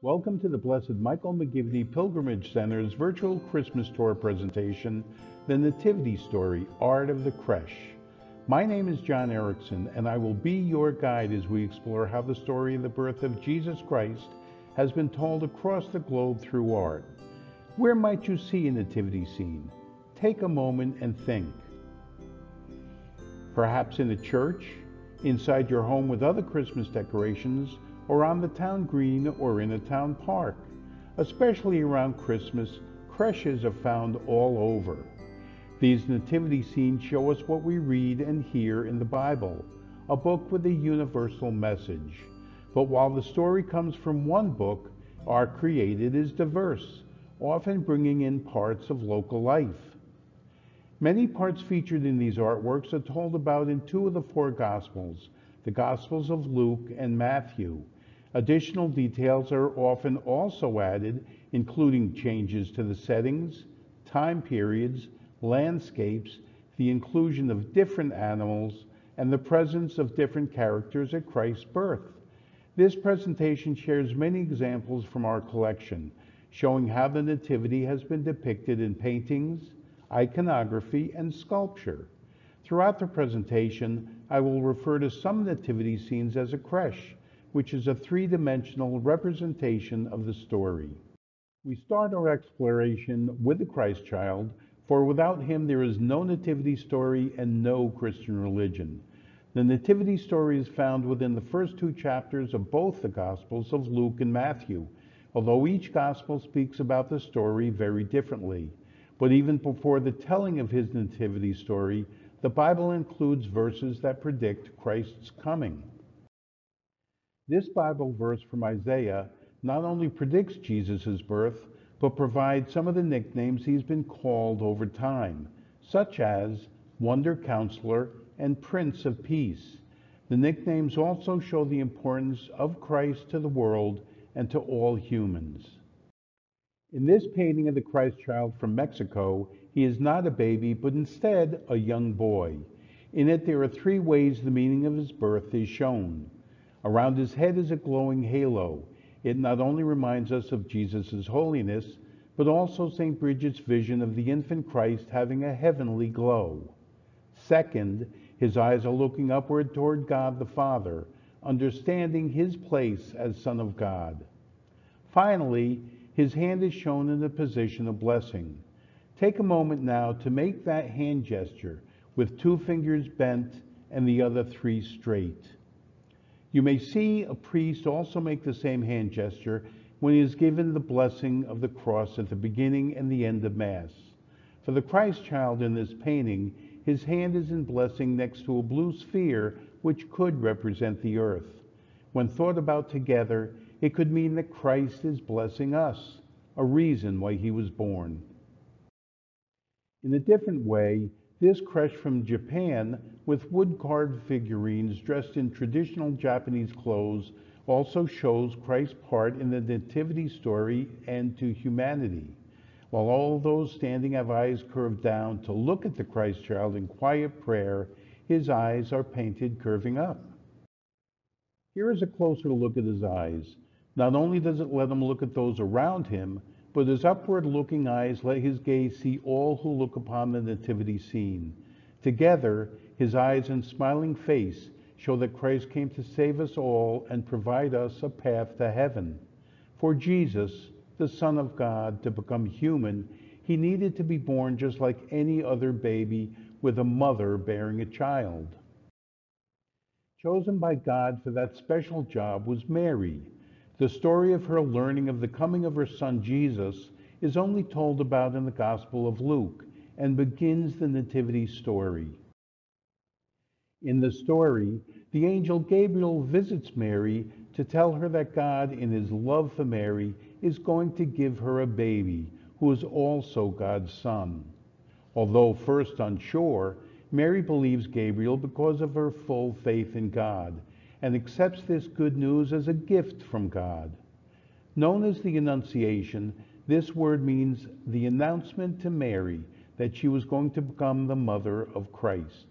Welcome to the Blessed Michael McGivney Pilgrimage Center's virtual Christmas tour presentation, The Nativity Story Art of the Creche. My name is Jon Erickson, and I will be your guide as we explore how the story of the birth of Jesus Christ has been told across the globe through art. Where might you see a nativity scene? Take a moment and think. Perhaps in a church, inside your home with other Christmas decorations, or on the town green or in a town park. Especially around Christmas, creches are found all over. These nativity scenes show us what we read and hear in the Bible, a book with a universal message. But while the story comes from one book, our created is diverse, often bringing in parts of local life. Many parts featured in these artworks are told about in two of the four Gospels, the Gospels of Luke and Matthew, Additional details are often also added, including changes to the settings, time periods, landscapes, the inclusion of different animals, and the presence of different characters at Christ's birth. This presentation shares many examples from our collection, showing how the Nativity has been depicted in paintings, iconography, and sculpture. Throughout the presentation, I will refer to some nativity scenes as a creche, which is a three-dimensional representation of the story. We start our exploration with the Christ child, for without him there is no nativity story and no Christian religion. The nativity story is found within the first two chapters of both the Gospels of Luke and Matthew, although each Gospel speaks about the story very differently. But even before the telling of his nativity story, the Bible includes verses that predict Christ's coming. This Bible verse from Isaiah not only predicts Jesus' birth, but provides some of the nicknames he's been called over time, such as Wonder Counselor and Prince of Peace. The nicknames also show the importance of Christ to the world and to all humans. In this painting of the Christ child from Mexico, he is not a baby, but instead a young boy. In it, there are three ways the meaning of his birth is shown. Around his head is a glowing halo. It not only reminds us of Jesus' holiness, but also St. Bridget's vision of the infant Christ having a heavenly glow. Second, his eyes are looking upward toward God the Father, understanding his place as Son of God. Finally, his hand is shown in the position of blessing. Take a moment now to make that hand gesture with two fingers bent and the other three straight. You may see a priest also make the same hand gesture when he is given the blessing of the cross at the beginning and the end of Mass. For the Christ child in this painting, his hand is in blessing next to a blue sphere which could represent the earth. When thought about together, it could mean that Christ is blessing us, a reason why he was born. In a different way, this creche from Japan, with wood-carved figurines dressed in traditional Japanese clothes, also shows Christ's part in the nativity story and to humanity. While all those standing have eyes curved down to look at the Christ child in quiet prayer, his eyes are painted curving up. Here is a closer look at his eyes. Not only does it let him look at those around him, but his upward-looking eyes let his gaze see all who look upon the nativity scene. Together, his eyes and smiling face show that Christ came to save us all and provide us a path to heaven. For Jesus, the Son of God, to become human, he needed to be born just like any other baby with a mother bearing a child. Chosen by God for that special job was Mary, the story of her learning of the coming of her son Jesus is only told about in the Gospel of Luke and begins the Nativity story. In the story, the angel Gabriel visits Mary to tell her that God, in his love for Mary, is going to give her a baby who is also God's son. Although first unsure, Mary believes Gabriel because of her full faith in God and accepts this good news as a gift from God. Known as the Annunciation, this word means the announcement to Mary that she was going to become the mother of Christ.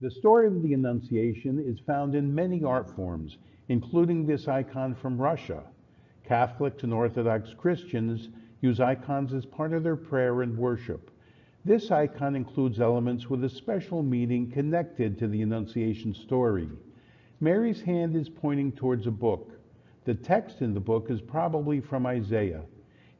The story of the Annunciation is found in many art forms, including this icon from Russia. Catholics and Orthodox Christians use icons as part of their prayer and worship. This icon includes elements with a special meaning connected to the Annunciation story. Mary's hand is pointing towards a book. The text in the book is probably from Isaiah.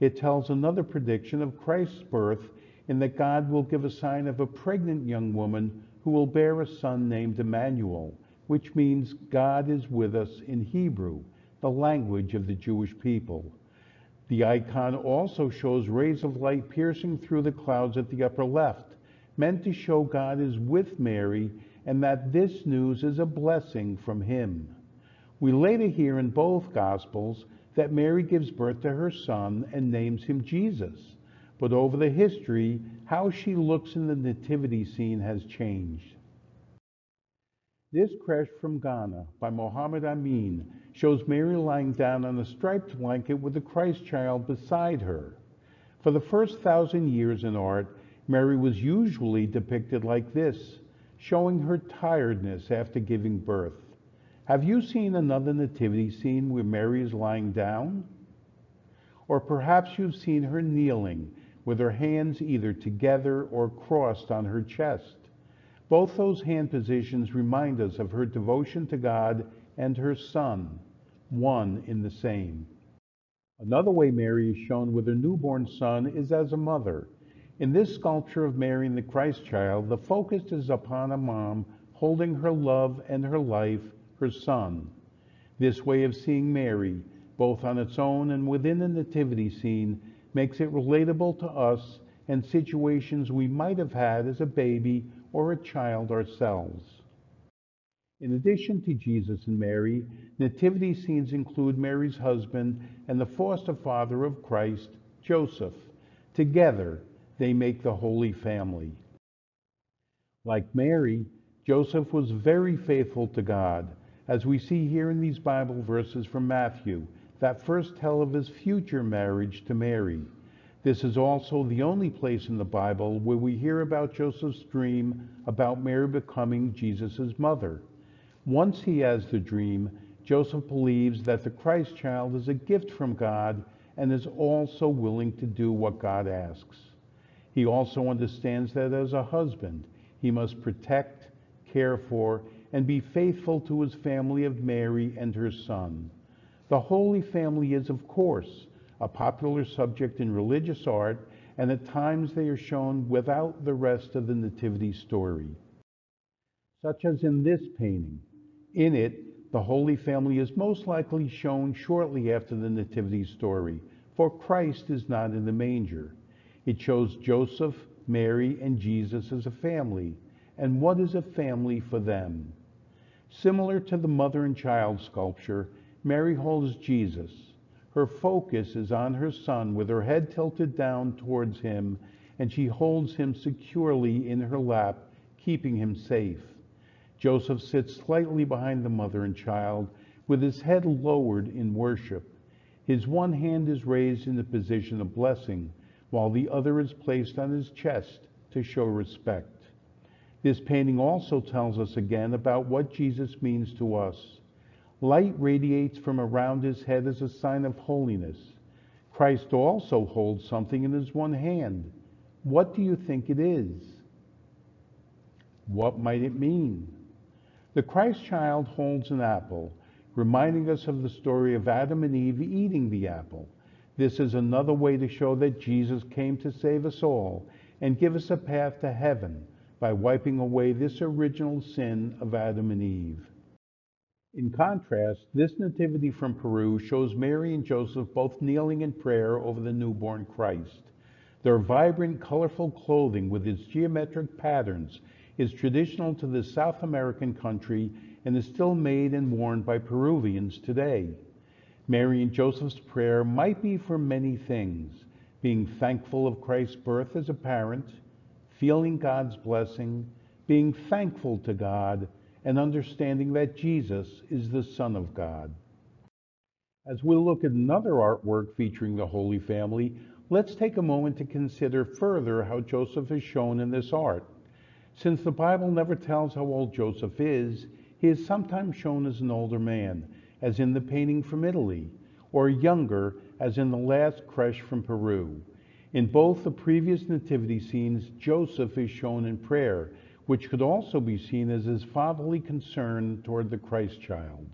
It tells another prediction of Christ's birth in that God will give a sign of a pregnant young woman who will bear a son named Emmanuel, which means God is with us in Hebrew, the language of the Jewish people. The icon also shows rays of light piercing through the clouds at the upper left, meant to show God is with Mary and that this news is a blessing from him. We later hear in both Gospels that Mary gives birth to her son and names him Jesus. But over the history, how she looks in the nativity scene has changed. This creche from Ghana by Mohammed Amin shows Mary lying down on a striped blanket with the Christ child beside her. For the first thousand years in art, Mary was usually depicted like this, showing her tiredness after giving birth. Have you seen another nativity scene where Mary is lying down? Or perhaps you've seen her kneeling with her hands either together or crossed on her chest. Both those hand positions remind us of her devotion to God and her Son, one in the same. Another way Mary is shown with her newborn son is as a mother. In this sculpture of Mary and the Christ child, the focus is upon a mom holding her love and her life, her son. This way of seeing Mary, both on its own and within the nativity scene, makes it relatable to us and situations we might have had as a baby or a child ourselves. In addition to Jesus and Mary, nativity scenes include Mary's husband and the foster father of Christ, Joseph. Together, they make the Holy Family. Like Mary, Joseph was very faithful to God, as we see here in these Bible verses from Matthew that first tell of his future marriage to Mary. This is also the only place in the Bible where we hear about Joseph's dream about Mary becoming Jesus' mother. Once he has the dream, Joseph believes that the Christ child is a gift from God and is also willing to do what God asks. He also understands that as a husband, he must protect, care for, and be faithful to his family of Mary and her son. The Holy Family is, of course, a popular subject in religious art, and at times they are shown without the rest of the Nativity story. Such as in this painting. In it, the Holy Family is most likely shown shortly after the Nativity story, for Christ is not in the manger. It shows Joseph, Mary, and Jesus as a family, and what is a family for them. Similar to the mother and child sculpture, Mary holds Jesus, her focus is on her son with her head tilted down towards him, and she holds him securely in her lap, keeping him safe. Joseph sits slightly behind the mother and child, with his head lowered in worship. His one hand is raised in the position of blessing, while the other is placed on his chest to show respect. This painting also tells us again about what Jesus means to us. Light radiates from around his head as a sign of holiness. Christ also holds something in his one hand. What do you think it is? What might it mean? The Christ child holds an apple, reminding us of the story of Adam and Eve eating the apple. This is another way to show that Jesus came to save us all and give us a path to heaven by wiping away this original sin of Adam and Eve. In contrast, this nativity from Peru shows Mary and Joseph both kneeling in prayer over the newborn Christ. Their vibrant, colorful clothing with its geometric patterns is traditional to this South American country and is still made and worn by Peruvians today. Mary and Joseph's prayer might be for many things being thankful of Christ's birth as a parent, feeling God's blessing, being thankful to God, and understanding that Jesus is the Son of God. As we look at another artwork featuring the Holy Family, let's take a moment to consider further how Joseph is shown in this art. Since the Bible never tells how old Joseph is, he is sometimes shown as an older man, as in the painting from Italy, or younger, as in the last creche from Peru. In both the previous nativity scenes, Joseph is shown in prayer, which could also be seen as his fatherly concern toward the Christ child.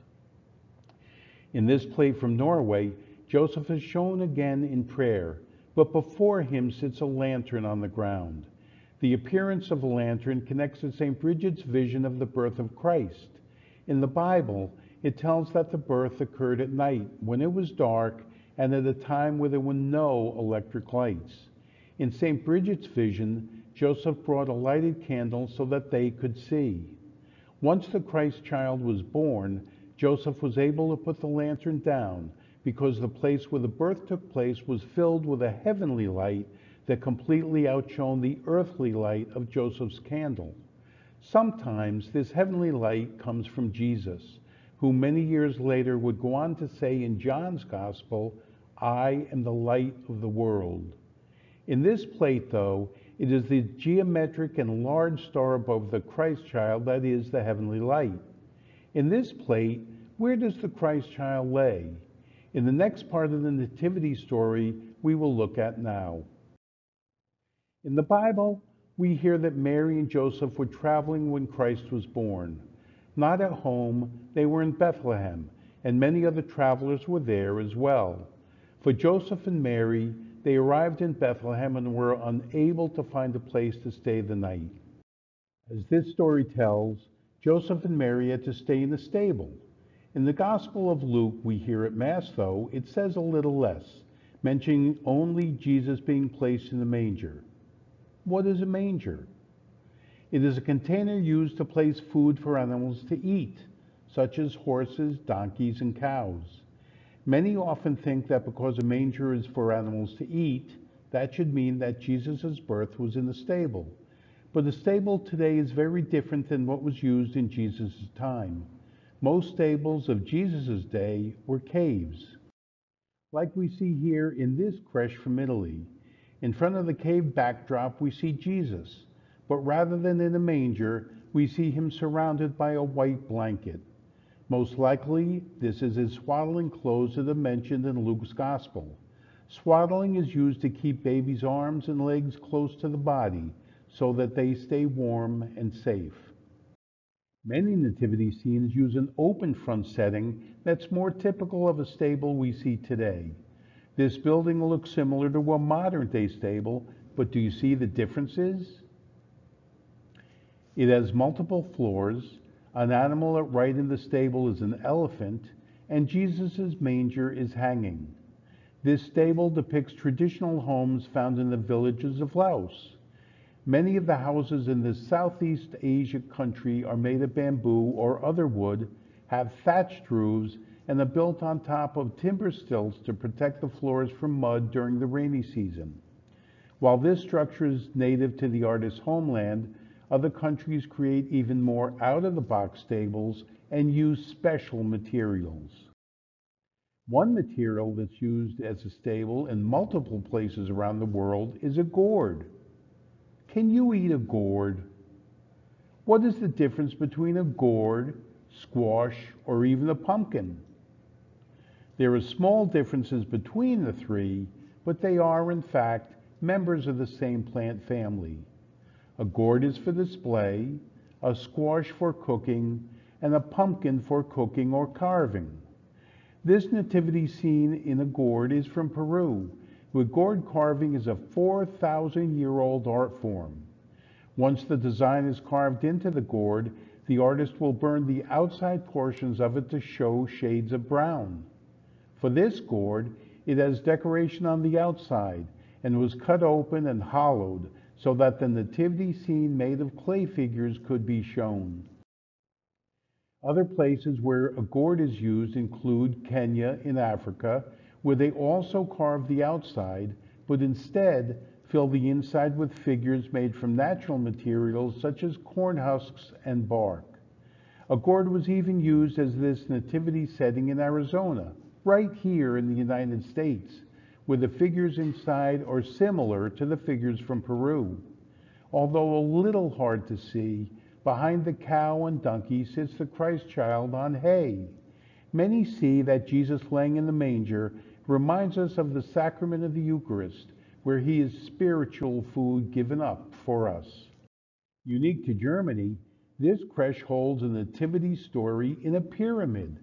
In this play from Norway, Joseph is shown again in prayer, but before him sits a lantern on the ground. The appearance of the lantern connects to St. Bridget's vision of the birth of Christ. In the Bible, it tells that the birth occurred at night when it was dark and at a time where there were no electric lights. In St. Bridget's vision, Joseph brought a lighted candle so that they could see. Once the Christ child was born, Joseph was able to put the lantern down because the place where the birth took place was filled with a heavenly light that completely outshone the earthly light of Joseph's candle. Sometimes this heavenly light comes from Jesus, who many years later would go on to say in John's Gospel, I am the light of the world. In this plate, though, it is the geometric and large star above the Christ child that is the heavenly light. In this plate, where does the Christ child lay? In the next part of the Nativity story, we will look at now. In the Bible, we hear that Mary and Joseph were traveling when Christ was born. Not at home, they were in Bethlehem, and many other travelers were there as well. For Joseph and Mary, they arrived in Bethlehem and were unable to find a place to stay the night. As this story tells, Joseph and Mary had to stay in a stable. In the Gospel of Luke, we hear at Mass, though, it says a little less, mentioning only Jesus being placed in the manger. What is a manger? It is a container used to place food for animals to eat, such as horses, donkeys, and cows. Many often think that because a manger is for animals to eat, that should mean that Jesus' birth was in a stable. But a stable today is very different than what was used in Jesus' time. Most stables of Jesus' day were caves. Like we see here in this creche from Italy, in front of the cave backdrop, we see Jesus, but rather than in a manger, we see him surrounded by a white blanket. Most likely, this is his swaddling clothes that are mentioned in Luke's Gospel. Swaddling is used to keep babies' arms and legs close to the body so that they stay warm and safe. Many nativity scenes use an open front setting that's more typical of a stable we see today. This building looks similar to a modern day stable, but do you see the differences? It has multiple floors. An animal at right in the stable is an elephant, and Jesus' manger is hanging. This stable depicts traditional homes found in the villages of Laos. Many of the houses in this Southeast Asia country are made of bamboo or other wood, have thatched roofs, and are built on top of timber stilts to protect the floors from mud during the rainy season. While this structure is native to the artist's homeland, other countries create even more out-of-the-box stables and use special materials. One material that's used as a stable in multiple places around the world is a gourd. Can you eat a gourd? What is the difference between a gourd, squash, or even a pumpkin? There are small differences between the three, but they are, in fact, members of the same plant family. A gourd is for display, a squash for cooking, and a pumpkin for cooking or carving. This nativity scene in a gourd is from Peru, where gourd carving is a 4,000 year old art form. Once the design is carved into the gourd, the artist will burn the outside portions of it to show shades of brown. For this gourd, it has decoration on the outside and was cut open and hollowed so that the nativity scene made of clay figures could be shown. Other places where a gourd is used include Kenya in Africa, where they also carve the outside, but instead fill the inside with figures made from natural materials such as corn husks and bark. A gourd was even used as this nativity setting in Arizona, right here in the United States, where the figures inside are similar to the figures from Peru. Although a little hard to see, behind the cow and donkey sits the Christ child on hay. many see that Jesus laying in the manger reminds us of the sacrament of the Eucharist, where he is spiritual food given up for us. Unique to Germany, this creche holds a nativity story in a pyramid.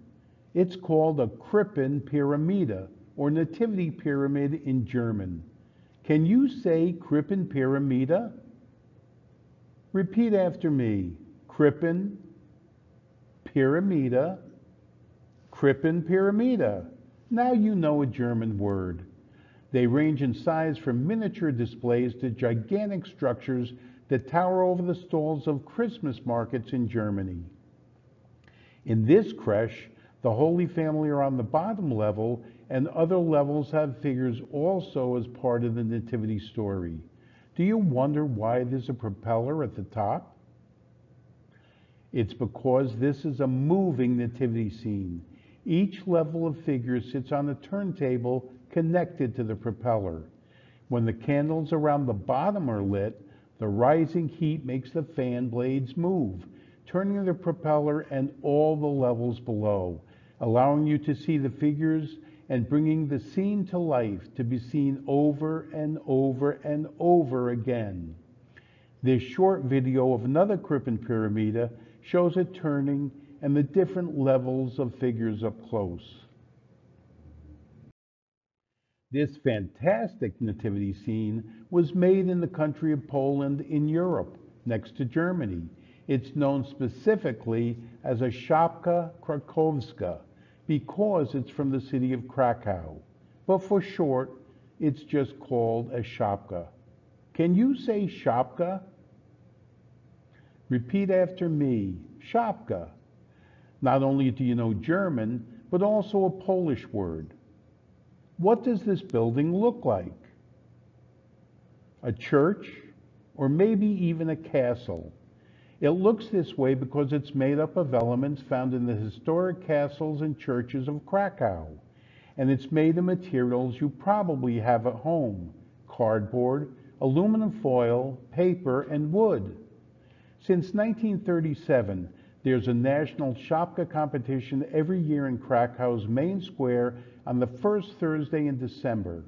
It's called a Krippenpyramide, or nativity pyramid in German. Can you say Krippenpyramide? Repeat after me. Krippen, Pyramide, Krippenpyramide. Now you know a German word. They range in size from miniature displays to gigantic structures that tower over the stalls of Christmas markets in Germany. In this creche, the Holy Family are on the bottom level, and other levels have figures also as part of the Nativity story. Do you wonder why there's a propeller at the top? It's because this is a moving nativity scene. Each level of figures sits on a turntable connected to the propeller. When the candles around the bottom are lit, the rising heat makes the fan blades move, turning the propeller and all the levels below, allowing you to see the figures and bringing the scene to life to be seen over and over and over again. This short video of another Krippenpyramide shows it turning and the different levels of figures up close. This fantastic nativity scene was made in the country of Poland in Europe, next to Germany. It's known specifically as a Szopka Krakowska because it's from the city of Krakow. But for short, it's just called a Szopka. Can you say Szopka? Repeat after me, Szopka. Not only do you know German, but also a Polish word. What does this building look like? A church, or maybe even a castle. It looks this way because it's made up of elements found in the historic castles and churches of Krakow, and it's made of materials you probably have at home cardboard, aluminum foil, paper, and wood. Since 1937, there's a national Szopka competition every year in Krakow's main square on the first Thursday in December.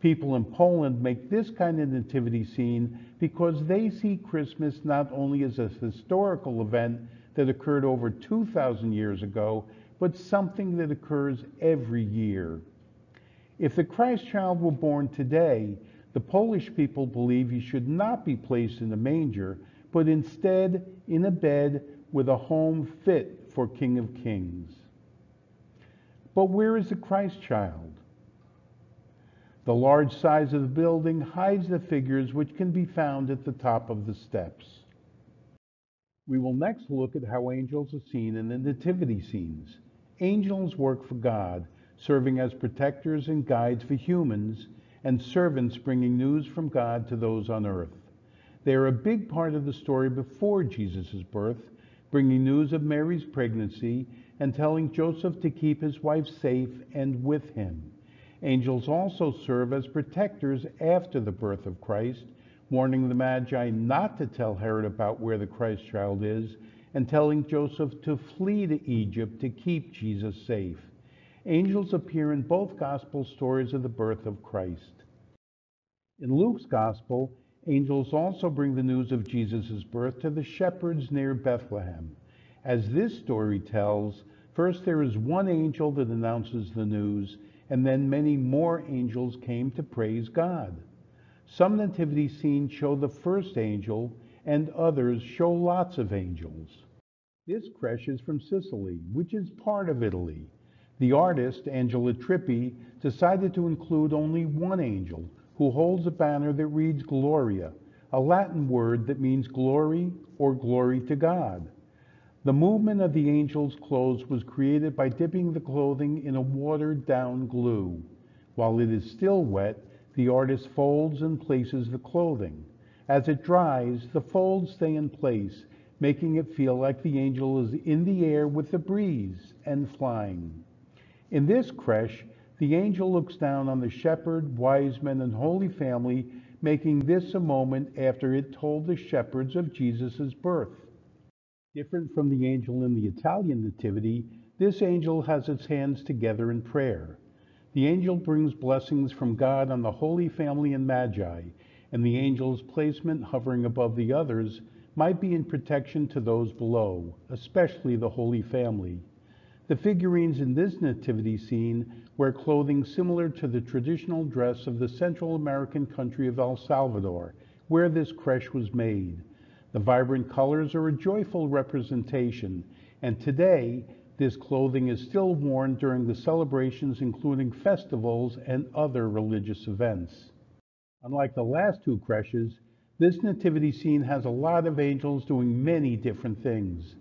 People in Poland make this kind of nativity scene because they see Christmas not only as a historical event that occurred over 2,000 years ago, but something that occurs every year. If the Christ child were born today, the Polish people believe he should not be placed in a manger, but instead in a bed with a home fit for King of Kings. But where is the Christ child? The large size of the building hides the figures which can be found at the top of the steps. We will next look at how angels are seen in the nativity scenes. Angels work for God, serving as protectors and guides for humans, and servants bringing news from God to those on earth. They are a big part of the story before Jesus' birth bringing news of Mary's pregnancy and telling Joseph to keep his wife safe and with him. Angels also serve as protectors after the birth of Christ, warning the Magi not to tell Herod about where the Christ child is and telling Joseph to flee to Egypt to keep Jesus safe. Angels appear in both gospel stories of the birth of Christ. In Luke's gospel, Angels also bring the news of Jesus' birth to the shepherds near Bethlehem. As this story tells, first there is one angel that announces the news, and then many more angels came to praise God. Some nativity scenes show the first angel, and others show lots of angels. This creche is from Sicily, which is part of Italy. The artist, Angela Tripi, decided to include only one angel, who holds a banner that reads Gloria, a Latin word that means glory or glory to God. The movement of the angel's clothes was created by dipping the clothing in a watered down glue. While it is still wet, the artist folds and places the clothing. As it dries, the folds stay in place, making it feel like the angel is in the air with the breeze and flying. In this creche, the angel looks down on the shepherd, wise men, and holy family, making this a moment after it told the shepherds of Jesus' birth. Different from the angel in the Italian Nativity, this angel has its hands together in prayer. The angel brings blessings from God on the Holy Family and Magi, and the angel's placement hovering above the others might be in protection to those below, especially the Holy Family. The figurines in this nativity scene wear clothing similar to the traditional dress of the Central American country of El Salvador, where this creche was made. The vibrant colors are a joyful representation, and today this clothing is still worn during the celebrations including festivals and other religious events. Unlike the last two creches, this nativity scene has a lot of angels doing many different things.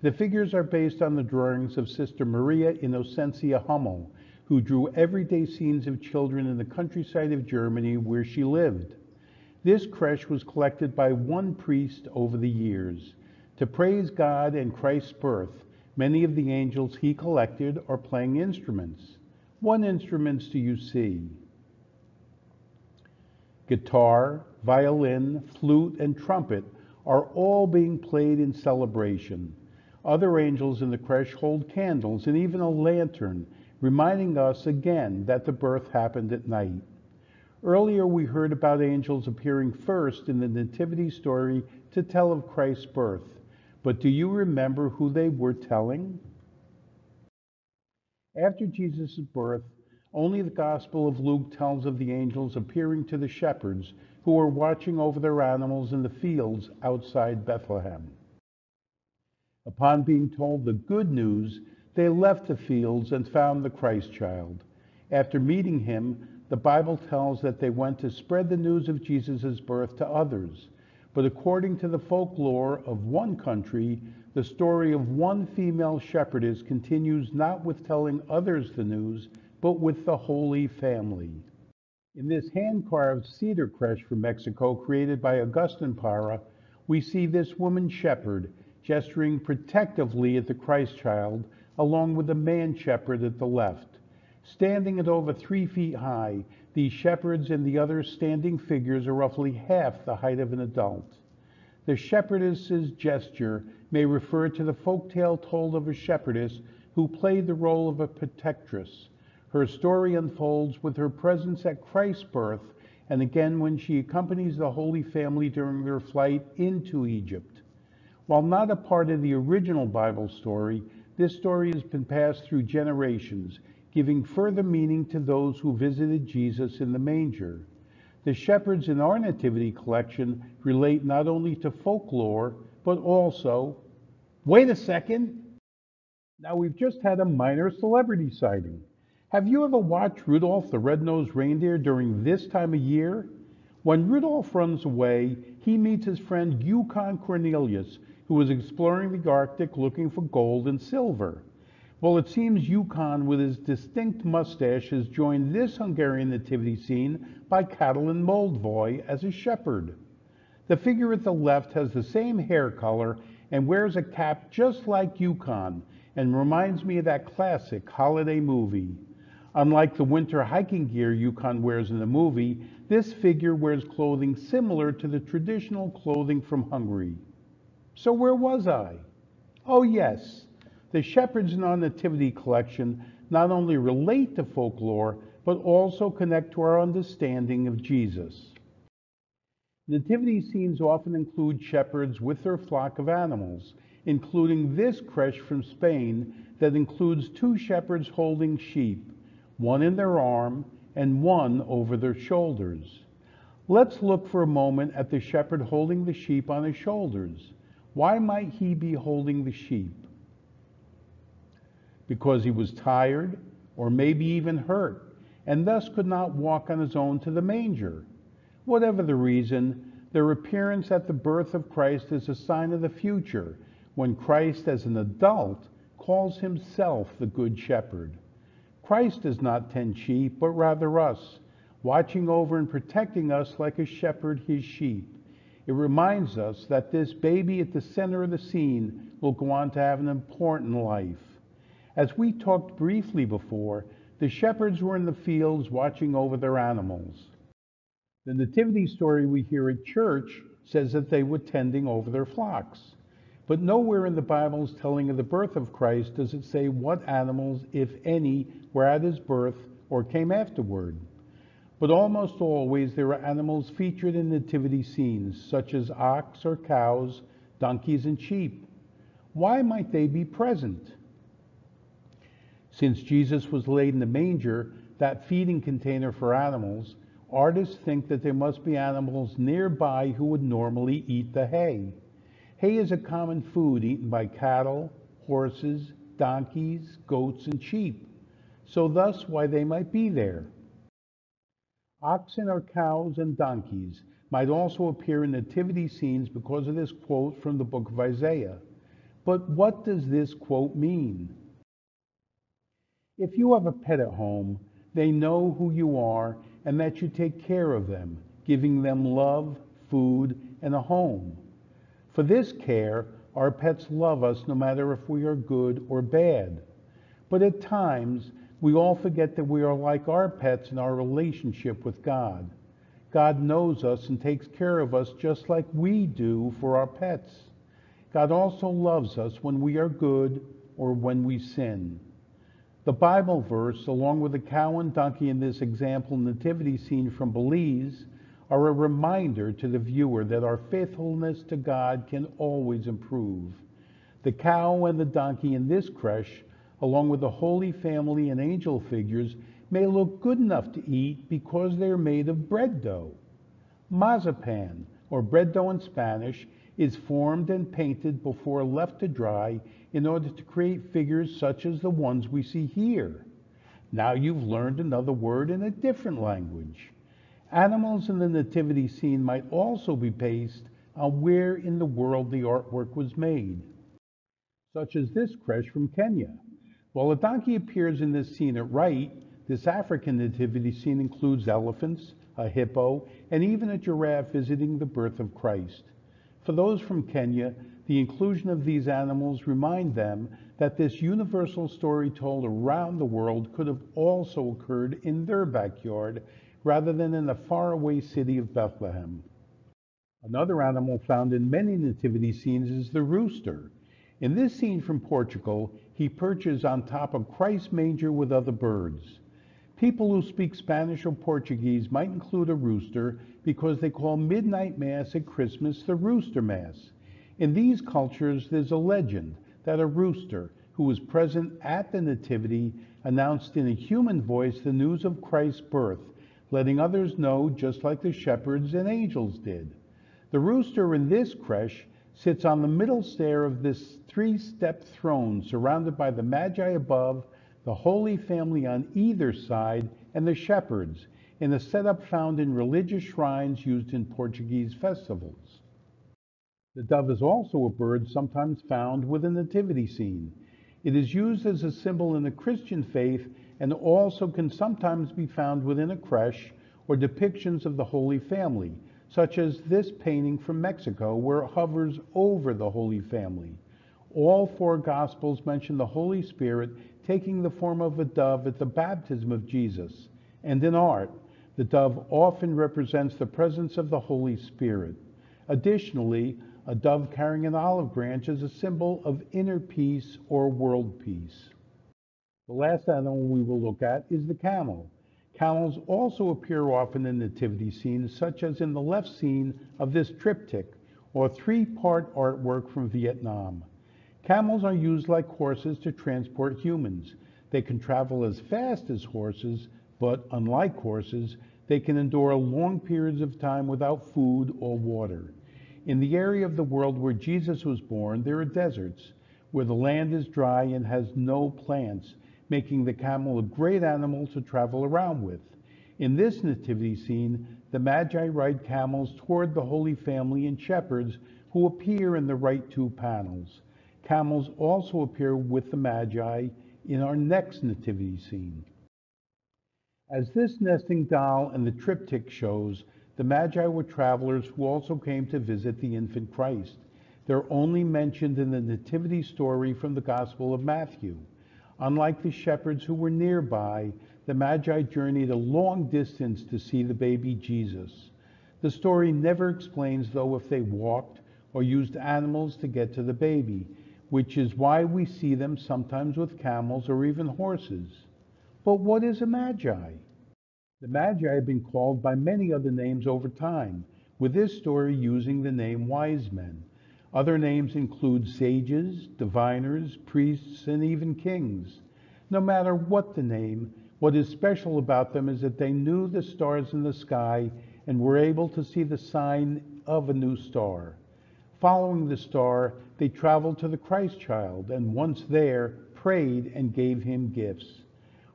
The figures are based on the drawings of Sister Maria Innocentia Hummel, who drew everyday scenes of children in the countryside of Germany where she lived. This creche was collected by one priest over the years. To praise God and Christ's birth, many of the angels he collected are playing instruments. What instruments do you see? Guitar, violin, flute, and trumpet are all being played in celebration. Other angels in the creche hold candles and even a lantern, reminding us again that the birth happened at night. Earlier, we heard about angels appearing first in the Nativity story to tell of Christ's birth. But do you remember who they were telling? After Jesus' birth, only the Gospel of Luke tells of the angels appearing to the shepherds who were watching over their animals in the fields outside Bethlehem. Upon being told the good news, they left the fields and found the Christ child. After meeting him, the Bible tells that they went to spread the news of Jesus' birth to others. But according to the folklore of one country, the story of one female shepherdess continues not with telling others the news, but with the Holy Family. In this hand carved cedar creche from Mexico created by Agustin Parra, we see this woman shepherd gesturing protectively at the Christ child, along with the man shepherd at the left. Standing at over three feet high, these shepherds and the other standing figures are roughly half the height of an adult. The shepherdess's gesture may refer to the folk tale told of a shepherdess who played the role of a protectress. Her story unfolds with her presence at Christ's birth and again when she accompanies the Holy Family during their flight into Egypt. While not a part of the original Bible story, this story has been passed through generations, giving further meaning to those who visited Jesus in the manger. The shepherds in our nativity collection relate not only to folklore, but also, wait a second, now we've just had a minor celebrity sighting. Have you ever watched Rudolph the Red-Nosed Reindeer during this time of year? When Rudolph runs away, he meets his friend Yukon Cornelius, who was exploring the Arctic looking for gold and silver. Well, it seems Yukon, with his distinct mustache, has joined this Hungarian nativity scene by Katalin Moldvoy as a shepherd. The figure at the left has the same hair color and wears a cap just like Yukon and reminds me of that classic holiday movie. Unlike the winter hiking gear Yukon wears in the movie, this figure wears clothing similar to the traditional clothing from Hungary. So where was I? Oh yes, the shepherds in our nativity collection not only relate to folklore, but also connect to our understanding of Jesus. Nativity scenes often include shepherds with their flock of animals, including this creche from Spain that includes two shepherds holding sheep, one in their arm and one over their shoulders. Let's look for a moment at the shepherd holding the sheep on his shoulders. Why might he be holding the sheep? Because he was tired or maybe even hurt and thus could not walk on his own to the manger. Whatever the reason, their appearance at the birth of Christ is a sign of the future when Christ, as an adult, calls himself the Good Shepherd. Christ does not tend sheep, but rather us, watching over and protecting us like a shepherd his sheep. It reminds us that this baby at the center of the scene will go on to have an important life. As we talked briefly before, the shepherds were in the fields watching over their animals. The nativity story we hear at church says that they were tending over their flocks. But nowhere in the Bible's telling of the birth of Christ does it say what animals, if any, were at his birth or came afterward. But almost always there are animals featured in nativity scenes, such as ox or cows, donkeys, and sheep. Why might they be present? Since Jesus was laid in the manger, that feeding container for animals, artists think that there must be animals nearby who would normally eat the hay. Hay is a common food eaten by cattle, horses, donkeys, goats, and sheep, so thus why they might be there. Oxen or cows and donkeys might also appear in nativity scenes because of this quote from the book of Isaiah. But what does this quote mean? If you have a pet at home, they know who you are and that you take care of them, giving them love, food, and a home. For this care, our pets love us no matter if we are good or bad. But at times, we all forget that we are like our pets in our relationship with God. God knows us and takes care of us just like we do for our pets. God also loves us when we are good or when we sin. The Bible verse, along with the cow and donkey in this example nativity scene from Belize, are a reminder to the viewer that our faithfulness to God can always improve. The cow and the donkey in this creche, along with the Holy Family and angel figures, may look good enough to eat because they're made of bread dough. Mazapan, or bread dough in Spanish, is formed and painted before left to dry in order to create figures such as the ones we see here. Now you've learned another word in a different language. Animals in the nativity scene might also be based on where in the world the artwork was made, such as this creche from Kenya. While a donkey appears in this scene at right, this African nativity scene includes elephants, a hippo, and even a giraffe visiting the birth of Christ. For those from Kenya, the inclusion of these animals remind them that this universal story told around the world could have also occurred in their backyard rather than in the faraway city of Bethlehem. Another animal found in many nativity scenes is the rooster. In this scene from Portugal, he perches on top of Christ's manger with other birds. People who speak Spanish or Portuguese might include a rooster because they call midnight mass at Christmas the rooster mass. In these cultures, there's a legend that a rooster who was present at the Nativity announced in a human voice the news of Christ's birth letting others know just like the shepherds and angels did. The rooster in this creche sits on the middle stair of this three step throne surrounded by the Magi above, the Holy Family on either side, and the shepherds in a setup found in religious shrines used in Portuguese festivals. The dove is also a bird sometimes found with a nativity scene. It is used as a symbol in the Christian faith and also can sometimes be found within a creche or depictions of the Holy Family, such as this painting from Mexico where it hovers over the Holy Family. All four Gospels mention the Holy Spirit taking the form of a dove at the baptism of Jesus. And in art, the dove often represents the presence of the Holy Spirit. Additionally, a dove carrying an olive branch is a symbol of inner peace or world peace. The last animal we will look at is the camel. Camels also appear often in nativity scenes, such as in the left scene of this triptych, or three-part artwork from Vietnam. Camels are used like horses to transport humans. They can travel as fast as horses, but unlike horses, they can endure long periods of time without food or water. In the area of the world where Jesus was born, there are deserts, where the land is dry and has no plants, making the camel a great animal to travel around with. In this nativity scene, the Magi ride camels toward the Holy Family and shepherds who appear in the right two panels. Camels also appear with the Magi in our next nativity scene. As this nesting doll and the triptych shows, the Magi were travelers who also came to visit the infant Christ. They're only mentioned in the nativity story from the Gospel of Matthew. Unlike the shepherds who were nearby, the Magi journeyed a long distance to see the baby Jesus. The story never explains, though, if they walked or used animals to get to the baby, which is why we see them sometimes with camels or even horses. But what is a magi? The magi have been called by many other names over time, with this story using the name wise men. Other names include sages, diviners, priests, and even kings. No matter what the name, what is special about them is that they knew the stars in the sky and were able to see the sign of a new star. Following the star, they traveled to the Christ child and once there, prayed and gave him gifts.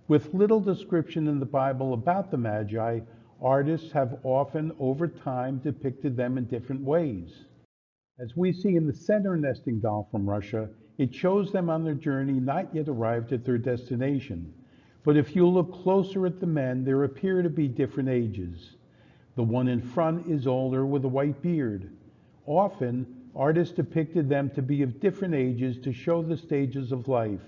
With little description in the Bible about the Magi, artists have often over time depicted them in different ways. As we see in the center nesting doll from Russia, it shows them on their journey not yet arrived at their destination. But if you look closer at the men, there appear to be different ages. The one in front is older with a white beard. Often, artists depicted them to be of different ages to show the stages of life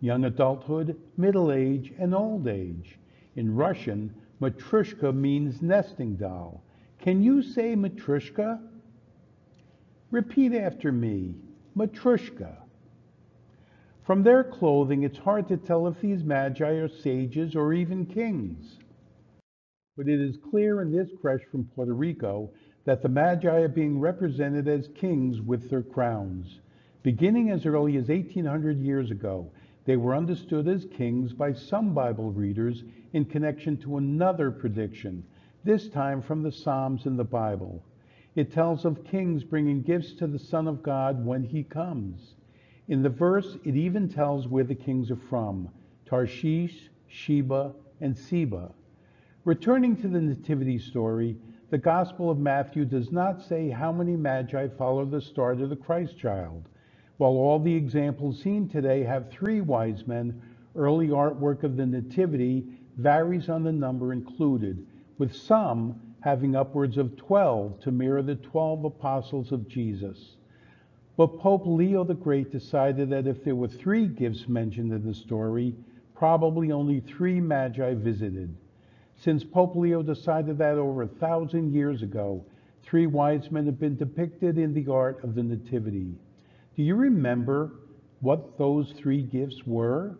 young adulthood, middle age, and old age. In Russian, Matryoshka means nesting doll. Can you say Matryoshka? Repeat after me, Matryoshka. From their clothing, it's hard to tell if these magi are sages or even kings. But it is clear in this creche from Puerto Rico that the magi are being represented as kings with their crowns. Beginning as early as 1800 years ago, they were understood as kings by some Bible readers in connection to another prediction, this time from the Psalms in the Bible. It tells of kings bringing gifts to the Son of God when he comes. In the verse, it even tells where the kings are from Tarshish, Sheba, and Seba. Returning to the Nativity story, the Gospel of Matthew does not say how many magi follow the star to the Christ child. While all the examples seen today have three wise men, early artwork of the Nativity varies on the number included, with some having upwards of 12 to mirror the 12 apostles of Jesus. But Pope Leo the Great decided that if there were three gifts mentioned in the story, probably only three magi visited. Since Pope Leo decided that over a thousand years ago, three wise men have been depicted in the art of the Nativity. Do you remember what those three gifts were?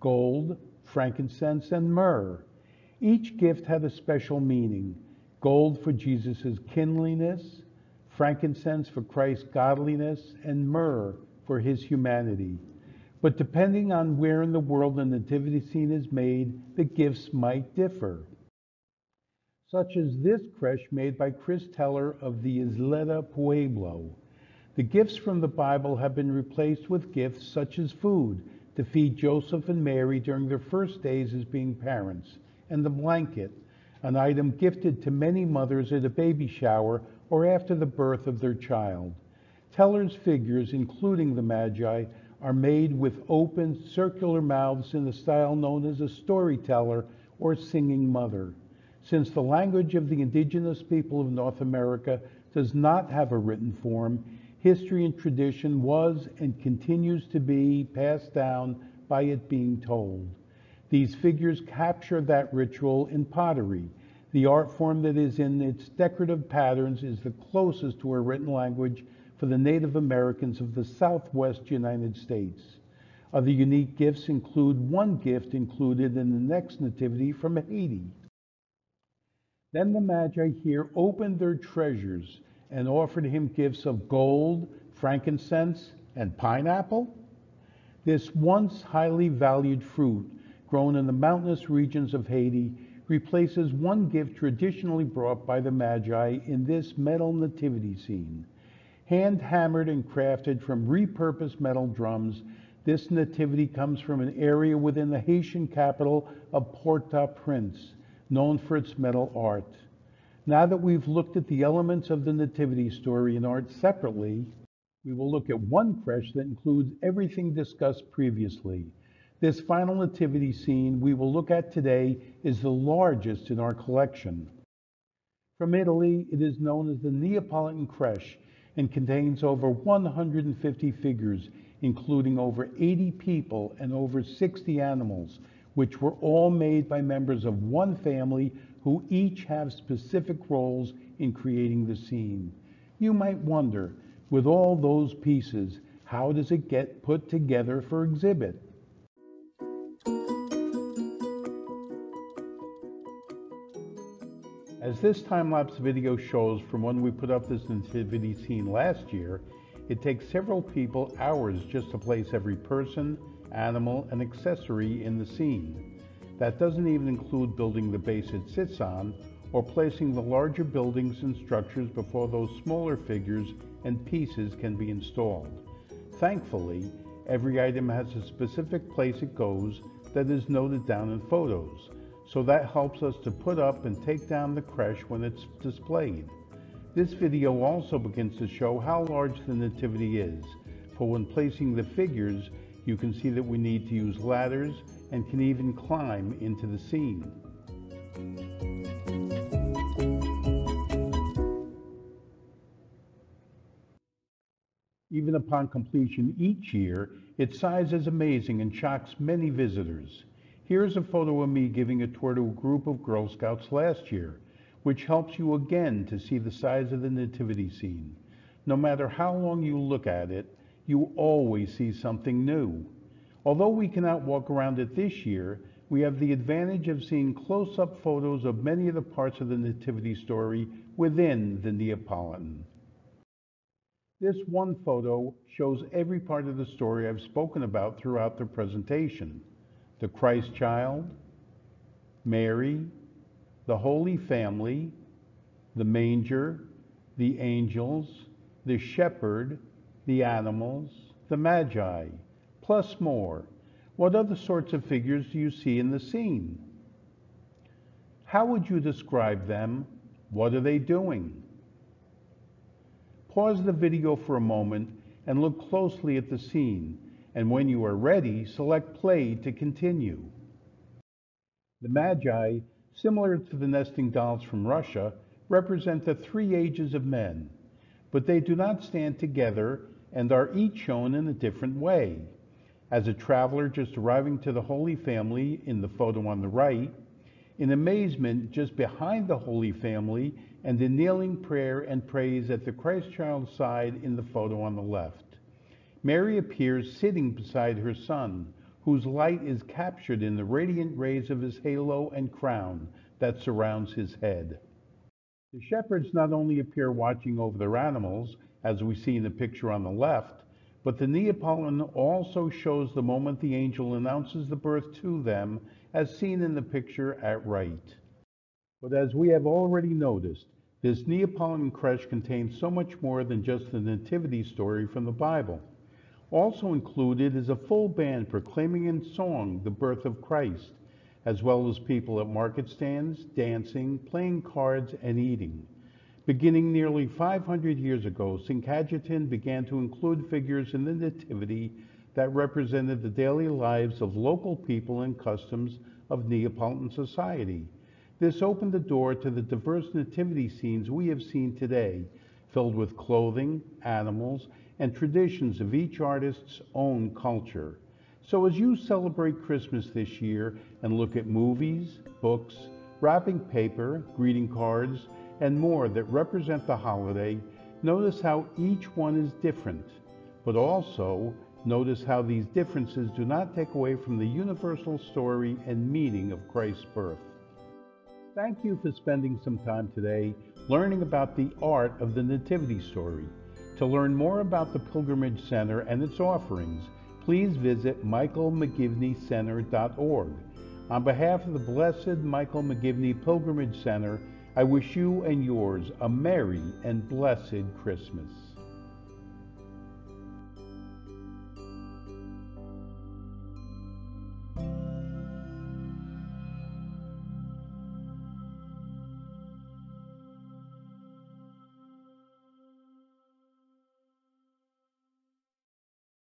Gold, frankincense, and myrrh. Each gift had a special meaning gold for Jesus' kindliness, frankincense for Christ's godliness, and myrrh for his humanity. But depending on where in the world the nativity scene is made, the gifts might differ. Such as this creche made by Chris Teller of the Isleta Pueblo. The gifts from the Bible have been replaced with gifts such as food to feed Joseph and Mary during their first days as being parents and the blanket, an item gifted to many mothers at a baby shower or after the birth of their child. Teller's figures, including the Magi, are made with open, circular mouths in the style known as a storyteller or singing mother. Since the language of the indigenous people of North America does not have a written form, history and tradition was and continues to be passed down by it being told. These figures capture that ritual in pottery. The art form that is in its decorative patterns is the closest to a written language for the Native Americans of the Southwest United States. Other unique gifts include one gift included in the next nativity from Haiti. Then the Magi here opened their treasures and offered him gifts of gold, frankincense, and pineapple. This once highly valued fruit grown in the mountainous regions of Haiti, replaces one gift traditionally brought by the Magi in this metal nativity scene. Hand hammered and crafted from repurposed metal drums, this nativity comes from an area within the Haitian capital of Port-au-Prince, known for its metal art. Now that we've looked at the elements of the nativity story in art separately, we will look at one creche that includes everything discussed previously. This final nativity scene we will look at today is the largest in our collection. From Italy, it is known as the Neapolitan Creche and contains over 150 figures, including over 80 people and over 60 animals, which were all made by members of one family who each have specific roles in creating the scene. You might wonder, with all those pieces, how does it get put together for exhibit? As this time-lapse video shows from when we put up this nativity scene last year, it takes several people hours just to place every person, animal, and accessory in the scene. That doesn't even include building the base it sits on or placing the larger buildings and structures before those smaller figures and pieces can be installed. Thankfully, every item has a specific place it goes that is noted down in photos, so that helps us to put up and take down the creche when it's displayed. This video also begins to show how large the nativity is, for when placing the figures, you can see that we need to use ladders and can even climb into the scene. Even upon completion each year, its size is amazing and shocks many visitors. Here's a photo of me giving a tour to a group of Girl Scouts last year, which helps you again to see the size of the nativity scene. No matter how long you look at it, you always see something new. Although we cannot walk around it this year, we have the advantage of seeing close-up photos of many of the parts of the nativity story within the Neapolitan. This one photo shows every part of the story I've spoken about throughout the presentation. The Christ child, Mary, the Holy Family, the manger, the angels, the shepherd, the animals, the magi, plus more. What other sorts of figures do you see in the scene? How would you describe them? What are they doing? Pause the video for a moment and look closely at the scene, and when you are ready, select play to continue. The Magi, similar to the nesting dolls from Russia, represent the three ages of men, but they do not stand together and are each shown in a different way. As a traveler just arriving to the Holy Family in the photo on the right, in amazement just behind the Holy Family and in kneeling prayer and praise at the Christ child's side in the photo on the left. Mary appears sitting beside her son, whose light is captured in the radiant rays of his halo and crown that surrounds his head. The shepherds not only appear watching over their animals, as we see in the picture on the left, but the Neapolitan also shows the moment the angel announces the birth to them as seen in the picture at right. But as we have already noticed, this Neapolitan creche contains so much more than just the nativity story from the Bible. Also included is a full band proclaiming in song the birth of Christ, as well as people at market stands, dancing, playing cards, and eating. Beginning nearly 500 years ago, St. Cajetan began to include figures in the Nativity that represented the daily lives of local people and customs of Neapolitan society. This opened the door to the diverse nativity scenes we have seen today, filled with clothing, animals, and traditions of each artist's own culture. So as you celebrate Christmas this year and look at movies, books, wrapping paper, greeting cards, and more that represent the holiday, notice how each one is different, but also Notice how these differences do not take away from the universal story and meaning of Christ's birth. Thank you for spending some time today learning about the art of the Nativity story. To learn more about the Pilgrimage Center and its offerings, please visit michaelmcgivneycenter.org. On behalf of the Blessed Michael McGivney Pilgrimage Center, I wish you and yours a merry and blessed Christmas.